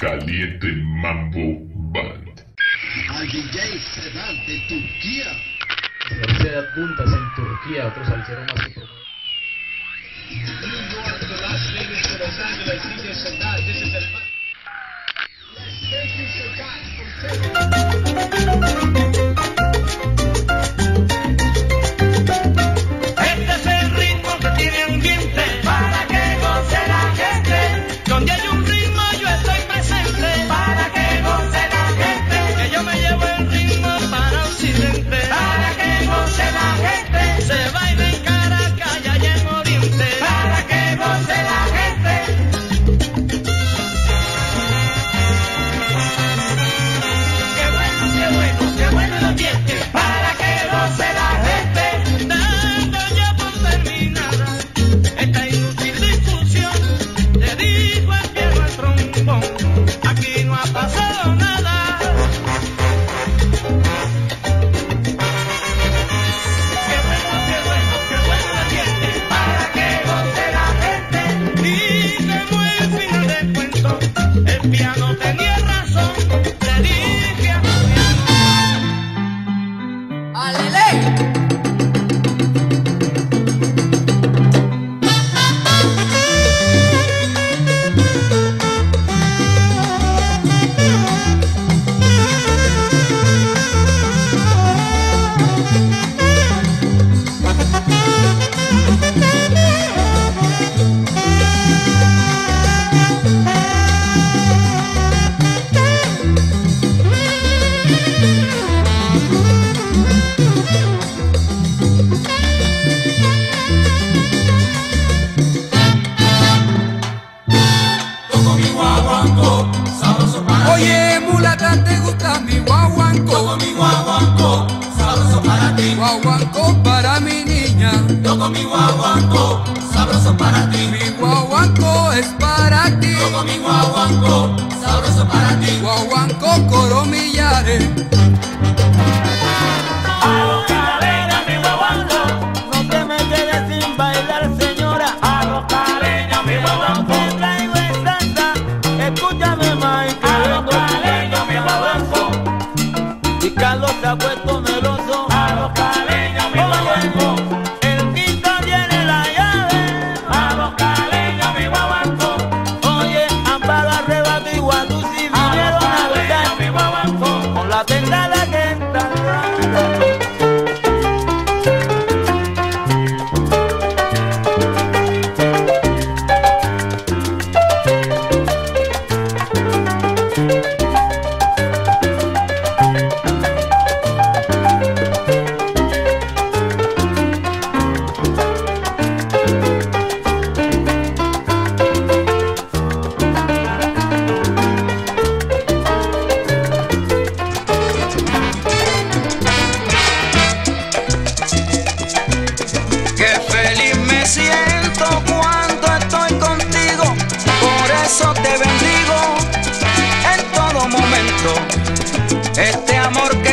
Caliente Mambo Band. Al DJ Fredal de Turquía. De puntas en Turquía, otro salsero más New Thank you, guaguanco para mi niña. Toco mi guaguanco, sabroso para ti. Mi guaguanco es para ti. Toco mi guaguanco, sabroso para ti. Guaguanco coromillares.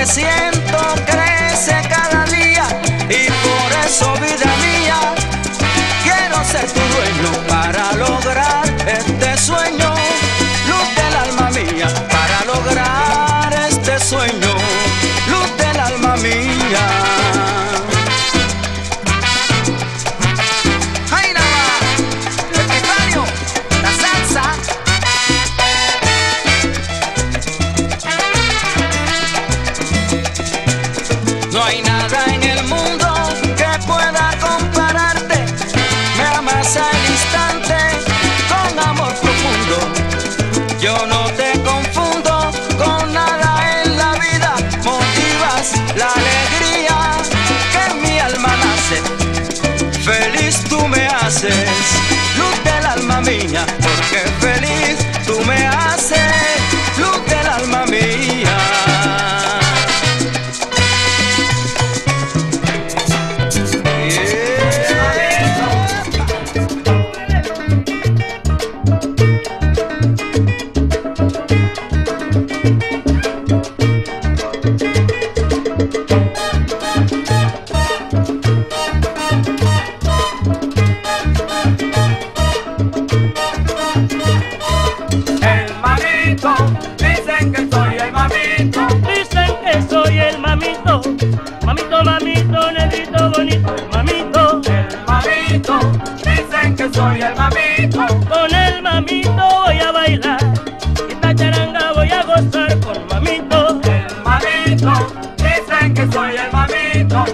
así. dices, luz del alma mía, dicen que soy el mamito.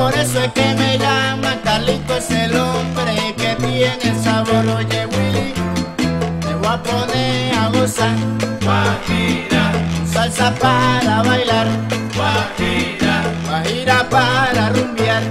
Por eso es que me llama Carlito es el hombre que tiene sabor. Oye Willy te voy a poner a gozar. Guajira. Salsa para bailar. Guajira. Guajira para rumbear